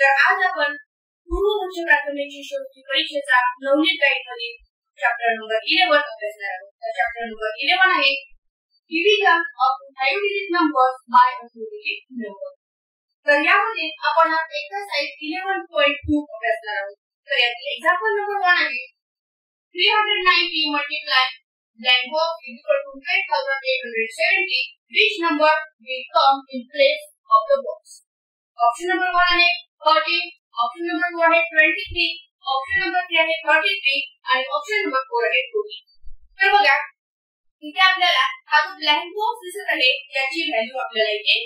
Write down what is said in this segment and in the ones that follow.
तर आज आपण पूर्व उच्च प्राथमिक शिष्यवृत्ती परीक्षेचा नवनीत गाईड मधील चॅप्टर नंबर इलेव्हन अभ्यासणार आहोत. तर चॅप्टर नंबर इलेव्हन आहे division of five digit number by a two digit number तर यामध्ये आपण आज एक्सरसाइज इलेव्हन पॉईंट टू अभ्यासणार आहोत. तर यातील एक्झाम्पल नंबर वन आहे three hundred 390 multiply blank box is equal to 2870 which number will come in place of the box. Option number 1 आहे 13 option number 2 आहे 23 ऑप्शन नंबर 3 आहे 33 आणि ऑप्शन नंबर 4 आहे 40 तर बघा इथे आपल्याला हा जो ब्लँक बॉक्स दिसत आहे याची व्हॅल्यू आपल्याला इथे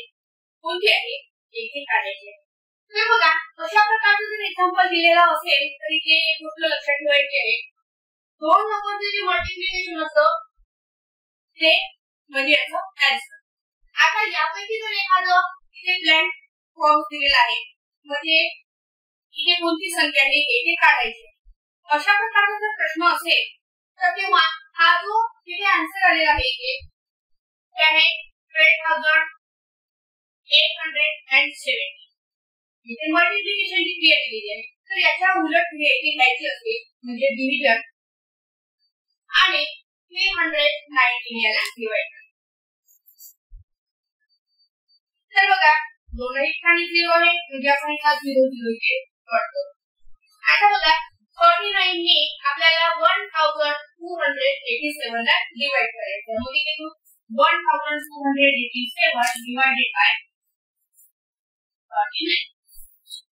कोणती आहे? इथे काढायची आहे. तर बघा अशा प्रकारचं जर एक्झाम्पल दिलेला असेल तर इथे एक गोष्ट लक्षात ठेवायची आहे? दोन नंबरचे जे मल्टिप्लिकेशन असतं ते म्हणजे याचं ऍन्सर आता यापैकी जर एखादं इथे ब्लँक बॉक्स दिलेला आहे. म्हणजे इथे कोणती संख्या आहे? येथे काढायची अशा प्रकारचा जर प्रश्न असेल तर तेव्हा हा जो तिथे आन्सर आलेला आहे इथे ते आहे twelve thousand eight hundred and seventy इथे मल्टिप्लिकेशनची क्रिया दिलेली आहे. तर याच्या उलट क्रिया इथे घ्यायची असते म्हणजे डिव्हिजन आणि थ्री हंड्रेड नाईन्टीन याला डिवाइड तर बघा दोनही ठिकाणी झिरो आहे म्हणजे आपण हा झिरो झिरो इथे पडतो आता बघा फॉर्टी नाईन ने आपल्याला one thousand two hundred eighty seven ला डिवाइड करायचं मग इथे तू one thousand two hundred eighty seven divided by forty nine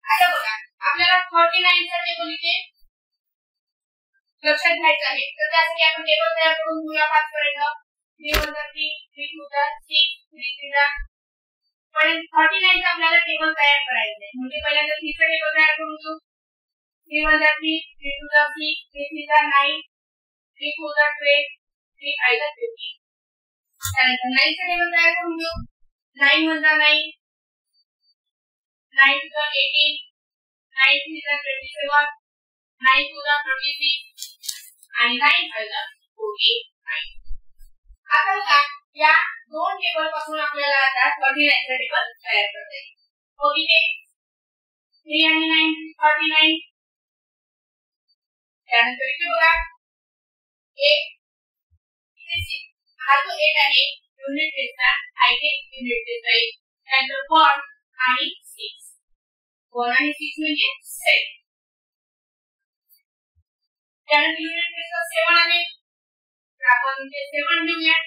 आता बघा आपल्याला फॉर्टी नाईन चा टेबल इथे लक्षात घ्यायचं आहे तर त्यासाठी आपण टेबल तयार करून घेऊया पाच पर्यंत three one three three two three three three पण थर्टी नाईन आपल्याला टेबल तयार करायचं आहे. म्हणजे पहिल्यांदा थ्रीचं टेबल तयार करून घेऊ. Three one three three two six three three nine three four twelve three five five fifty त्यानंतर नाईनचं टेबल तयार करून घेऊ. Nine one nine nine two eighteen nine three twenty seven nine two twenty six आणि nine five five forty nine आता बघा या दोन टेबलपासून आपल्याला आता थर्टी नाईनचा टेबल तयार करता. येईल मग इथे थ्री आणि नाईन थर्टी नाईन. त्यानंतर इथे बघा एक हा जो एट आहे युनिट टेस्टचा हा इथे युनिट टेस्ट आहे. त्यानंतर वन आणि सिक्स वन आणि सिक्स म्हणजे सेवन त्यानंतर युनिट टेस्ट सेवन आहे. तर आपण ते सेवन घेऊया.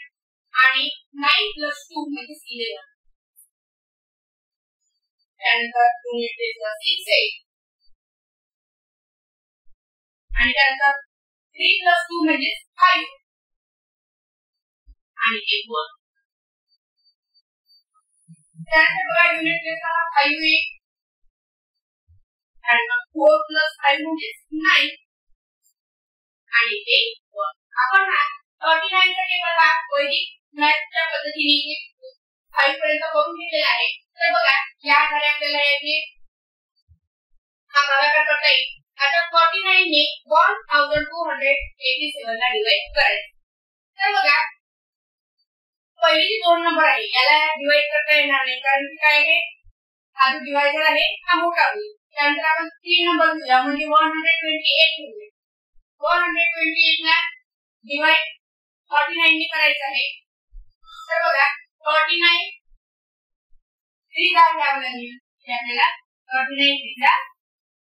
आणि नाईन प्लस टू म्हणजे इलेव्हन त्यानंतर युनिट टेस्ट सिक्स आहे आणि त्यानंतर थ्री प्लस टू म्हणजे फाईव्ह आणि एक वन त्यानंतर बघा युनिट टेस्ट फाईव्ह आहे. त्यानंतर फोर प्लस फाईव्ह म्हणजे नाईन आणि एक वन आपण थर्टी नाईन चा टेबल हा वैदिक मॅथच्या पद्धतीने फाईव्ह पर्यंत करून घेतलेला आहे. तर बघा, या आधारे आपल्याला याचे हा भागाकार करता येईल आता फॉर्टी नाईन ने one thousand two hundred eighty seven ला डिवाइड करायचं. तर बघा, पहिली दोन नंबर आहे. याला डिवाइड करता येणार नाही. कारण की काय आहे? हा जो डिवायझर आहे, हा मोठा होईल. त्यानंतर आपण तीन नंबर घेऊया. म्हणजे वन हंड्रेड ट्वेंटी एट घेऊया ला डिवाइड फॉर्टी नाईन ने करायचं आहे. तर बघा फॉर्टी नाईन थ्री ला घ्यावं लागेल आपल्याला फॉर्टी नाईन थ्री ला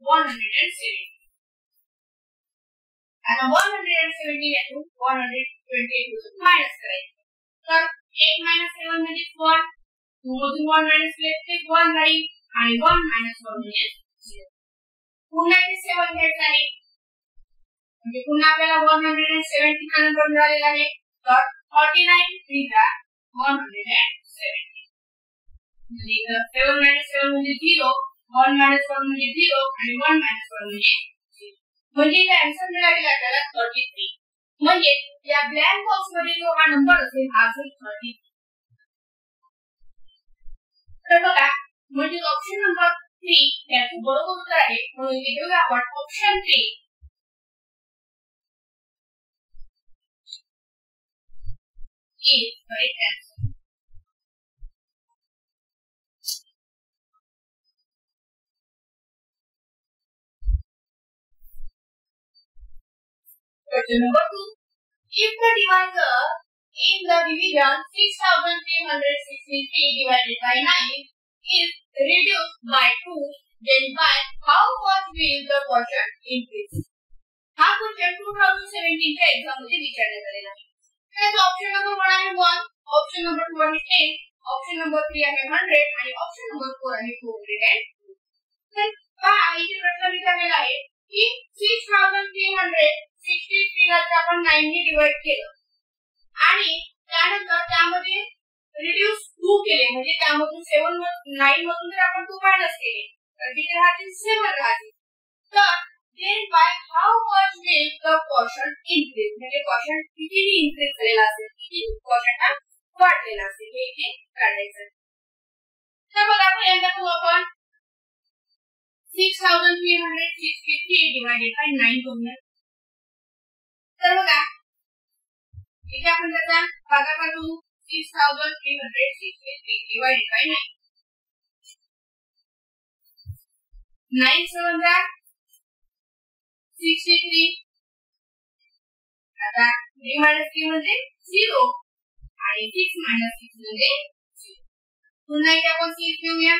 वन हंड्रेड अँड सेव्हन्टी आता वन हंड्रेड अँड सेव्हन्टी यातून one hundred twenty eight minus करायचं. तर एट मायनस सेवन म्हणजे वन टू मधून वन मायनस केले ते वन राहील. आणि वन मायनस वन म्हणजे झिरो पुन्हा इथे सेवन घ्यायचं आहे. म्हणजे पुन्हा आपल्याला वन हंड्रेड अँड सेव्हन्टी हा नंबर मिळालेला आहे. तर फॉर्टी नाईन थ्री ला वन हंड्रेड अँड सेव्हन्टी म्हणजे इथं मायनस सेव्हन म्हणजे झिरो वन मायनस वन म्हणजे झिरो आणि वन मायनस वन म्हणजे म्हणजे इथे आन्सर मिळालेला आपल्याला थर्टी थ्री म्हणजे या ब्लँक बॉक्समध्ये जो हा नंबर असेल हा असेल थर्टी तर बघा म्हणजे ऑप्शन नंबर थ्री याचं बरोबर उत्तर आहे. म्हणून इथे घेऊया आपण option three is correct answer. Question number two. If the divisor in the division 6363 divided by 9 is reduced by 2, then by how much will the quotient increase? हा क्वेश्चन टू थाउजंड सेव्हन्टीनच्या एक्झाममध्ये विचारण्यात आलेला आहे त्याचा ऑप्शन नंबर वन आहे one option number two आहे ten option number three आहे हंड्रेड आणि ऑप्शन नंबर फोर आहे फोर हंड्रेड अँड तर पहा इथे प्रश्न विचारलेला आहे की six thousand three hundred sixty three ला आपण नाईनने डिवाइड केलं आणि त्यानंतर त्यामध्ये रिड्यूस टू केले म्हणजे त्यामधून सेवन नाईन मधून जर आपण टू मायनस केले तर तिथे राहतील सेवन राहतील तर then by how much will the quotient increase म्हणजे quotient किती increase झालेला असेल किती quotient हा वाढलेला असेल हे इथे काढायचं तर बघा पहिल्यांदा तू आपण six thousand three hundred sixty three divided by nine करूया तर बघा इथे आपण त्याचा भागाकार करू six thousand three hundred sixty three divided by nine nine six three आता थ्री मायनस थ्री म्हणजे झिरो आणि सिक्स मायनस सिक्स म्हणजे पुन्हा इथे आपण सिक्स घेऊया.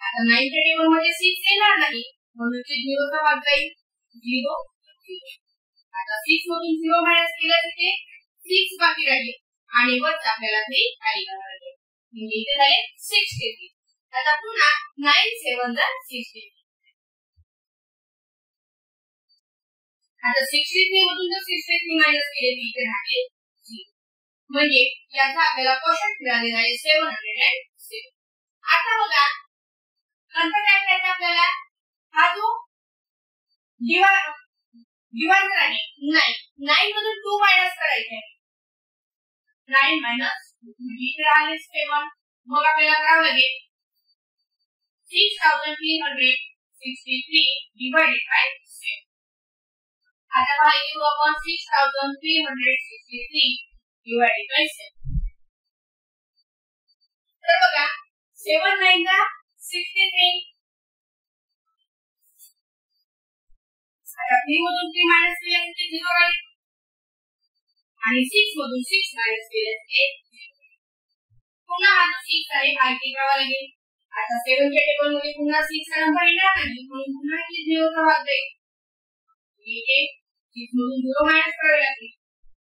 आता नाईनच्या टेबलमध्ये सिक्स येणार नाही. म्हणून झिरोचा भाग जाईल. झिरो आता सिक्स मधून झिरो मायनस केलं तिथे सिक्स बाकी राहील. आणि वरच आपल्याला थ्री खाली करावं लागेल म्हणजे इथे झाले सिक्स थ्री आता पुन्हा नाईन सेवन जा सिक्स्टी आता सिक्स थ्री मधून जर सिक्स थ्री मायनस केले तर इथे राहते म्हणजे याचा आपल्याला क्वेश्चन मिळालेला आहे सेव्हन हंड्रेड अँड सेवन आता बघा नंतर काय करायचं आपल्याला? हा जो डिवायडर आहे नाईन नाईन मधून टू मायनस करायचे आहे नाईन मायनस म्हणजे इथे राहिले सेवन मग आपल्याला करावं लागेल six thousand three hundred sixty three divided by seven आता पहा इथे आपण सिक्स थाउजंड थ्री तर बघा सेवन नाईन ला सिक्स्टी थ्री आता 3 मधून 3 मायनस केले ते झिरो राहील आणि सिक्स मधून 6 मायनस केले ते पुन्हा हा जो सिक्स आहे माहिती करावा लागेल आता सेवनच्या टेबलमध्ये पुन्हा सिक्स चा नंबर येणार नाही म्हणून पुन्हा 0 चा भाग जाईल इथे सिक्स मधून झिरो मायनस करावे लागतील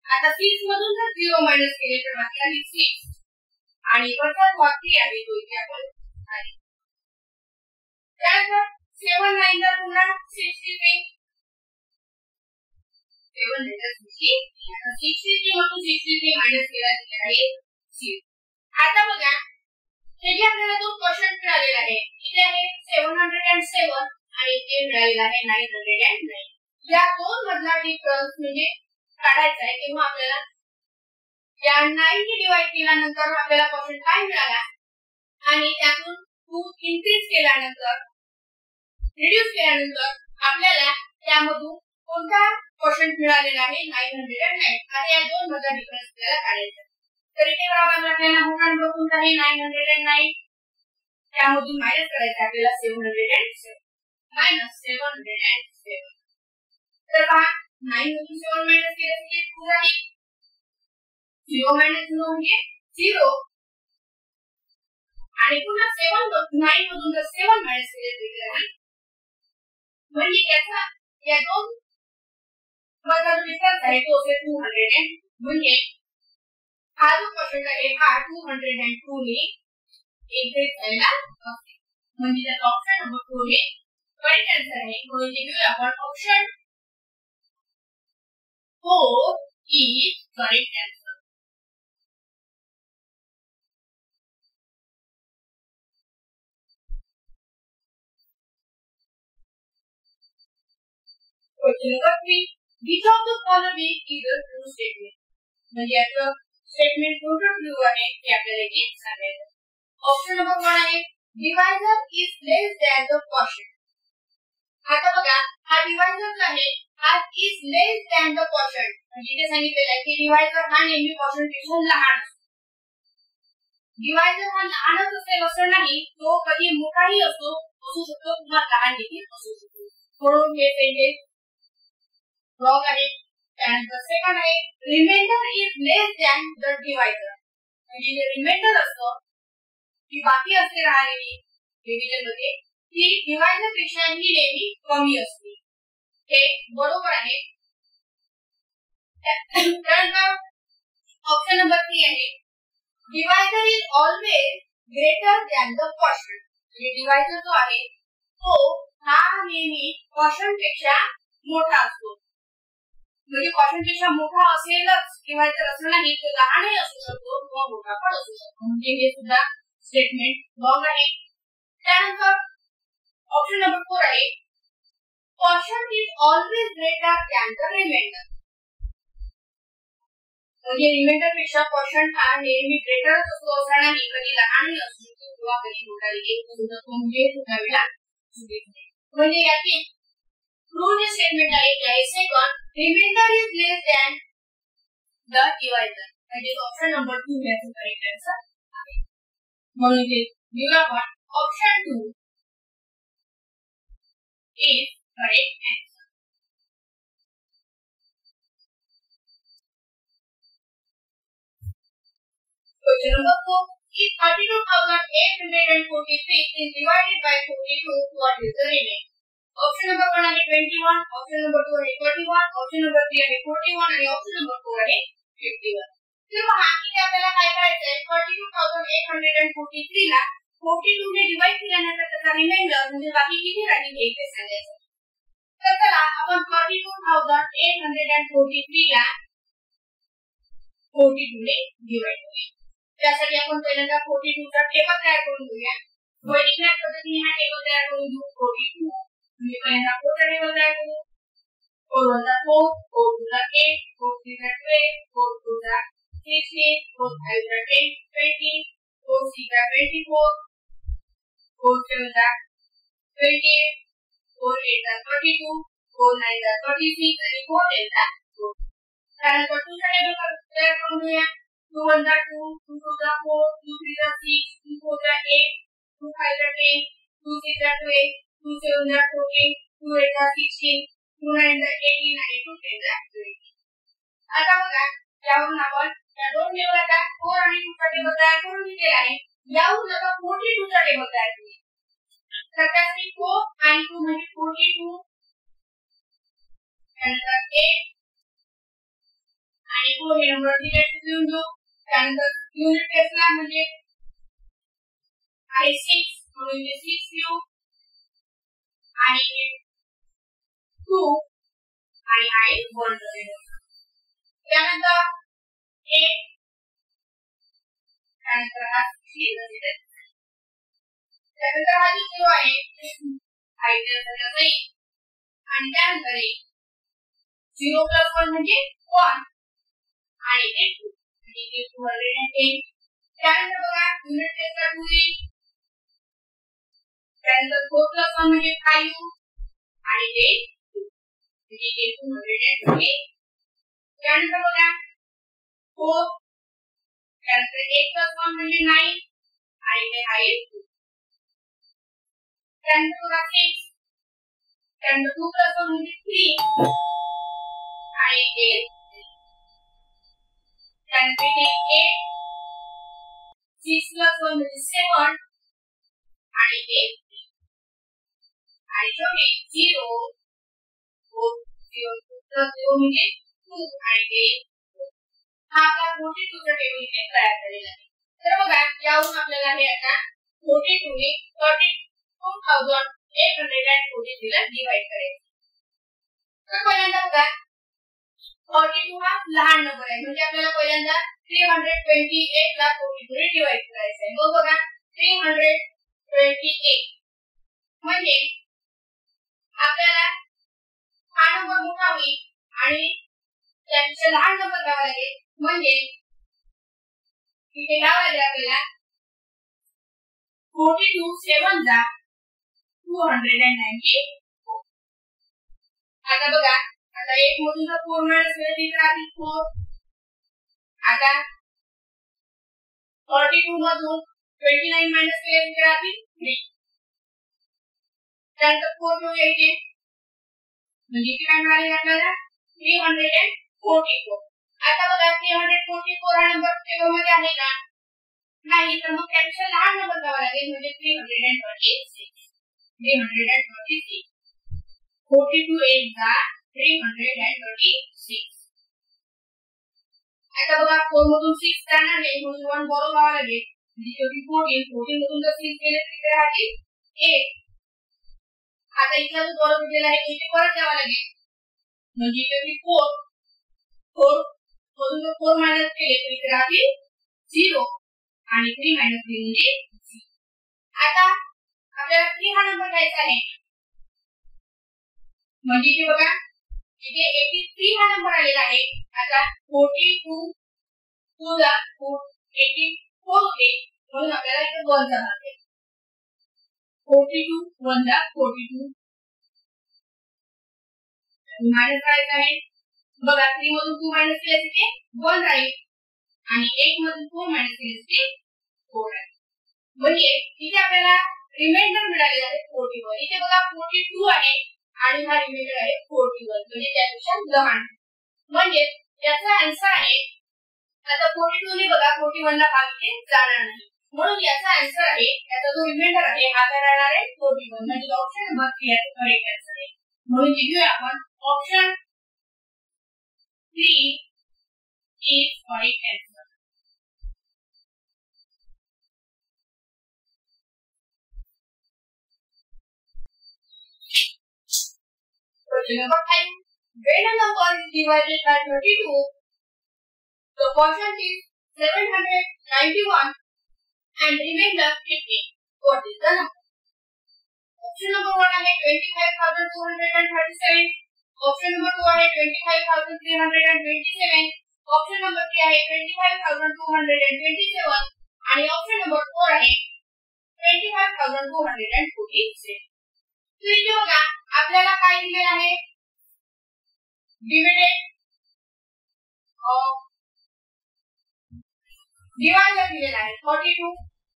आता सिक्स मधून जर झिरो मायनस केले तर बाकी आहे सिक्स आणि वरचा भाग थ्री आहे तो इथे आपण. त्यानंतर सेवन नाईन तर पुन्हा सिक्स्टी थ्री सेवन आता सिक्स्टी थ्री मधून सिक्स्टी थ्री मायनस केला तिथे आहे झिरो आता बघा हे जे आपल्याला जो क्वेश्चन मिळालेला आहे इथे आहे सेवन हंड्रेड अँड सेवन आणि इथे मिळालेला आहे नाईन हंड्रेड अँड नाईन या दोन मधला डिफरन्स म्हणजे काढायचा आहे तेव्हा आपल्याला या नाईन डिवाइड केल्यानंतर आपल्याला क्वेश्चन काय मिळाला? आणि त्यातून टू इन्क्रीज केल्यानंतर रिड्यूस केल्यानंतर आपल्याला त्यामधून कोणता पर्सेंट मिळालेला आहे? नाईन हंड्रेड अँड नाईन आता या दोन मधला डिफरन्स आपल्याला काढायचा तर इथे बरोबर आपल्याला मोठा नंबर कोणता आहे? नाईन हंड्रेड अँड नाईन त्यामधून मायनस करायचं आपल्याला seven hundred and seven minus seven hundred and seven तर पहा नाईन मधून मायनस म्हणजे टू झिरो मायनस झिरो म्हणजे झिरो आणि पुन्हा सेवन नाईन मधून जर सेव्हन मायनस केले राहील म्हणजे त्याचा या दोन जो डिफरन्स आहे तो असेल टू हंड्रेड अँड म्हणजे हा जो क्वेश्चन आहे हा टू हंड्रेड अँड टू ने इन्क्रीज झालेला म्हणजे त्याचा ऑप्शन नंबर टू हे करेक्ट आन्सर आहे म्हणून घेऊया आपण option four is correct answer Question number three. Which of the following is a true statement? म्हणजे याचं स्टेटमेंट कोणतं ट्रू आहे ते आपल्याला इथे सांगायचं ऑप्शन नंबर वन आहे divisor is less than the quotient आता बघा हा डिवायझर आहे हा is less than the quotient म्हणजे इथे सांगितलेलं आहे की डिव्हायझर हा नेहमी क्वेश्चनपेक्षा लहान असतो. डिव्हायझर हा लहानच असेल असं नाही तो कधी मोठाही असतो असू शकतो किंवा लहान देखील असू शकतो. म्हणून हे सेंटेन्स रॉंग आहे? त्यानंतर सेकंड आहे remainder is less than the divisor म्हणजे जे रिमेंडर असतं ती बाकी असते राहिलेली डिव्हिजनमध्ये ती डिव्हायझरपेक्षा ही नेहमी कमी असते. हे बरोबर आहे. त्यानंतर ऑप्शन नंबर थ्री आहे. Divider is always greater than the question म्हणजे डिवायडर जो आहे तो हा नेहमी क्वेश्चनपेक्षा मोठा असतो. म्हणजे क्वेश्चनपेक्षा मोठा असेलच डिवायडर असं नाही तो लहानही असू शकतो किंवा मोठा पण असू शकतो. म्हणजे हे सुद्धा स्टेटमेंट रॉंग आहे. त्यानंतर ऑप्शन नंबर फोर आहे. Caution is always greater than the remainder. म्हणजे रिमेंडरपेक्षा क्वेश्चन हा नेहमी ग्रेटरच असतो असा नाही कधी लहानही असू शकतो किंवा कधी मोठा देखील असू शकतो म्हणजे सुद्धा म्हणजे यातील ट्रू जे स्टेटमेंट आहे ते second remainder is less than the divider म्हणजे ऑप्शन नंबर टू याचं करेक्ट आन्सर आहे म्हणून इथे आपण option two is correct answer. Question number 4. If 32,846 is divided by 42, what is the remainder? Option number 1 is 21, option number 2 is 31, option number 3 is 41 आणि option number four आहे 51. तेव्हा इथे आपल्याला काय करायचंय 32,843 ला 42 ने डिवाइड केल्यानंतर त्याचा रिमाइंडर म्हणजे बाकी किती राहील हे इथे सांगायचं तर चला आपण 32843 ला 42 ने डिवाइड करूया त्यासाठी आपण पहिल्यांदा 42 चा टेबल तयार करून घेऊया वैदिक पद्धतीने हा टेबल तयार करून घेऊ 42 म्हणजे पहिल्यांदा 4 टेबल तयार करू 4 1 चा 4 4 2 चा 8 4 3 चा 12 4 4 चा 16 4 5 चा 10 20 4 6 चा 24 4 7 चा 28 4 8 चा 32 4 9 चा 36 आणि 4 10 चा 4 त्यानंतर 2 चा टेबल तयार करून घेऊया 2 1 चा 2 2 2 चा 4 2 3 चा 6 2 4 चा 8 2 5 चा 10 2 6 चा 12 2 7 चा 14 2 8 चा 16 2 9 चा 18 आणि 2 10 चा 20 आता बघा यावरून आपण या दोन टेबलचा 4 आणि 2 चा टेबल तयार करून घेतलेला आहे यावरून आता 42 चा टेबल तयार करूया तर त्यासाठी 4 आणि 2 म्हणजे 42 त्यानंतर 8 आणि 4 हे नंबर डिलेट देऊन देऊ त्यानंतर युनिट टेस्टला म्हणजे आहे 6 म्हणून हे 6 घेऊ आणि हे 2 आणि आहे 1 त्यानंतर 8 त्यानंतर हा 16 त्यानंतर हा जो आहे आयडिया नाही आणि त्यानंतर झिरो प्लस वन म्हणजे वन आणि ते टू म्हणजे ते टू हंड्रेड अँड टेन त्यानंतर बघा युनिट टू येईल त्यानंतर फोर प्लस वन म्हणजे फाईव्ह आणि ते टू म्हणजे ते टू हंड्रेड अँड ट्वेंटी त्यानंतर बघा फोर त्यानंतर एक प्लस वन म्हणजे नाईन त्यानंतर बघा सिक्स त्यानंतर टू प्लस वन म्हणजे थ्री आणि एट त्यानंतर इथे एट सिक्स प्लस वन म्हणजे सेवन आणि एट आणि शेवटी झिरो झिरो प्लस झिरो म्हणजे टू आणि एट हा आपला फोर्टी टू चा टेबल इथे तयार झालेला आहे तर बघा यावरून आपल्याला हे आता फोर्टी टू ने thirty two thousand eight hundred and forty three ला डिवाइड करायचं तर पहिल्यांदा बघा फोर्टी टू हा लहान नंबर आहे. म्हणजे आपल्याला पहिल्यांदा थ्री हंड्रेड ट्वेंटी एट ला फोर्टी टू ने डिवाइड करायचं आहे मग बघा थ्री हंड्रेड ट्वेंटी एट म्हणजे आपल्याला हा नंबर मोठा होईल आणि त्यापेक्षा लहान नंबर घ्यावा लागेल. म्हणजे इथे घ्यावं लागेल आपल्याला फोर्टी टू सेवन जा टू हंड्रेड आता बघा आता एक मधून जर फोर मायनस केलं तर राहतील फोर आता फॉर्टी टू मधून ट्वेंटी नाईन मायनस केले राहतील थ्री त्यानंतर फोर टू घ्यायचे म्हणजे इथे काय मिळाले आपल्याला three hundred and forty four आता बघा थ्री हंड्रेड फोर्टी फोर हा नंबर टेबल मध्ये आहे का नाही तर मग त्यापेक्षा लहान नंबर घ्यावा लागेल म्हणजे three hundred and forty six आता बघा फोर मधून सिक्स जाणार नाही म्हणून वन बरो घ्यावा लागेल म्हणजे शेवटी फोर्टीन फोर्टीन मधून जर सिक्स गेले तर तिथे राहतील एट आता इथला जो बरो दिलेला आहे तो इथे परत द्यावा लागेल म्हणजे शेवटी फोर फोर मधून जर फोर मायनस केले तर इथे राहतील झिरो आणि थ्री मायनस थ्री म्हणजे आता आपल्याला थ्री हा नंबर घ्यायचा आहे. म्हणजे इथे बघा इथे एटी थ्री हा नंबर आलेला आहे. आता फोर्टी टू टू ला एटी फोर होते म्हणून आपल्याला इथे वन जाणार आहे. फोर्टी टू वन ला फोर्टी टू मायनस करायचं आहे. बघा थ्री मधून टू मायनस केल्यास इथे वन राहील आणि एक मधून फोर मायनस केल्यास इथे फोर राहील म्हणजे इथे आपल्याला रिमाइंडर मिळालेला आहे फोर्टी वन इथे बघा फोर्टी टू आहे आणि हा रिमाइंडर आहे फोर्टी वन म्हणजे त्यापेक्षा लहान. म्हणजे याचा आन्सर आहे आता फोर्टी टू ने बघा फोर्टी वन ला भाग इथे जाणार नाही. म्हणून याचा आन्सर आहे याचा जो रिमाइंडर आहे हा काय राहणार आहे? Forty one. म्हणजे ऑप्शन नंबर थ्री याचं करेक्ट आन्सर आहे. म्हणून लिहूया आपण. Option three is correct answer Question number five. When a number is divided by 32, the quotient is 791 and remainder 50. What is the number? Option number one आहे 25,237. Option number two आहे 25,327. Option number three आहे 25,227 आणि option number four आहे 25,246. तर इथे बघा आपल्याला काय दिलेलं आहे? डिव्हिडेंड डिवायडर दिलेला आहे. फोर्टी टू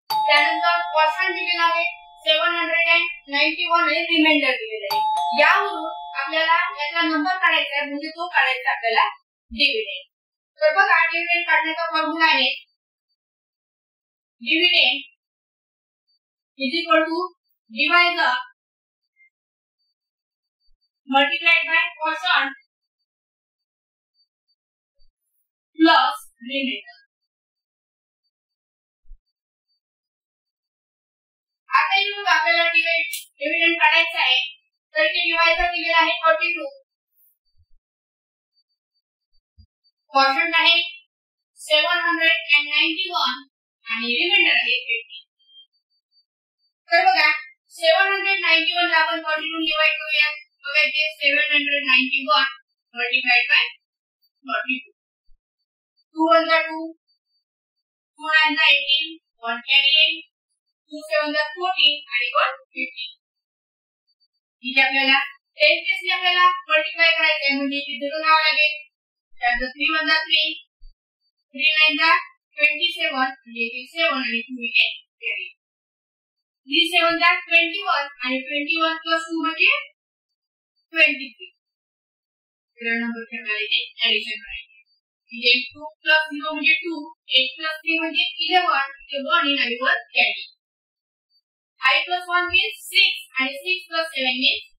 त्यानंतर पर्सेंट दिलेला आहे. Seven hundred and ninety one आणि रिमाइंडर दिलेला आहे. यावरून आपल्याला याचा नंबर काढायचा आहे. म्हणजे तो काढायचा आपल्याला डिव्हिडेंड तर बघा डिव्हिडेंड काढण्याचा फॉर्म्युला आहे. Dividend is equal to divider multiplied by quotient plus remainder. आता इथे आपल्याला डिव्हिडंड काढायचा आहे. तर इथे डिवायडर दिलेला आहे फोर्टी टू क्वॉशंट आहे seven hundred and ninety one आणि रिमाइंडर आहे फिफ्टी तर बघा सेवन हंड्रेड नाईन्टी वन ला आपण फोर्टी टू डिवाइड करूया So that is 791 multiplied by 42. 2 1 are 2, 2 9 are 18, 1 carry 8, 2 7 are 14 and 1 15. इथे आपल्याला 10 केस ने आपल्याला मल्टिप्लाय करायचं आहे म्हणजे इथे धरून घ्यावं लागेल त्यानंतर 3 1 are 3, 3 9 are 27 म्हणजे इथे 7 आणि 2 इथे carry. 3 7 are 21 आणि 21 प्लस 2 म्हणजे 23. There number आपल्याला इथे ऍडिशन करायचे म्हणजे 2 प्लस 0 म्हणजे 2 8 प्लस 3 म्हणजे 11 इथे 1 इन आणि 1 कॅरी 5 प्लस 1 means 6 आणि 6 प्लस 7 means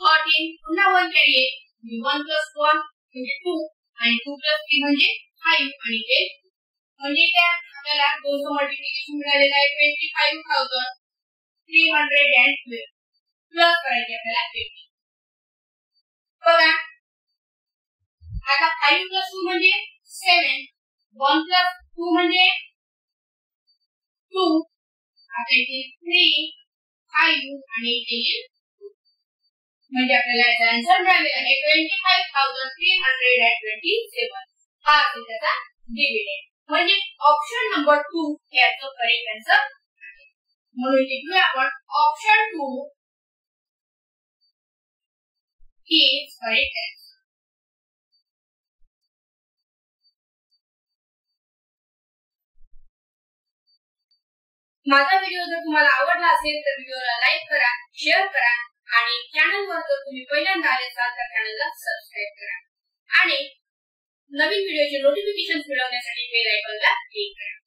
14 पुन्हा 1 कॅरी आहे 1 प्लस 1 म्हणजे 2 आणि 2 प्लस 3 म्हणजे 5 आणि ते म्हणजे त्या आपल्याला दोनचं मल्टिप्लिकेशन मिळालेलं आहे. 25312 प्लस करायचे आपल्याला 50 बघा. आता फाईव्ह प्लस टू म्हणजे सेवन वन प्लस टू म्हणजे टू आता इथे थ्री फाईव्ह आणि इथे म्हणजे आपल्याला याचा आन्सर मिळालेला आहे. Twenty five thousand three hundred and twenty seven हा असेल त्याचा डिव्हिडेंड म्हणजे ऑप्शन नंबर टू हे याचं करेक्ट आन्सर म्हणून लिहूया आपण ऑप्शन टू माझा व्हिडिओ जर तुम्हाला आवडला असेल तर व्हिडिओला लाईक करा शेअर करा आणि चॅनलवर जर तुम्ही पहिल्यांदा आले असाल तर चॅनलला सबस्क्राईब करा. आणि नवीन व्हिडिओचे नोटिफिकेशन मिळवण्यासाठी बेल आयकॉनला क्लिक करा.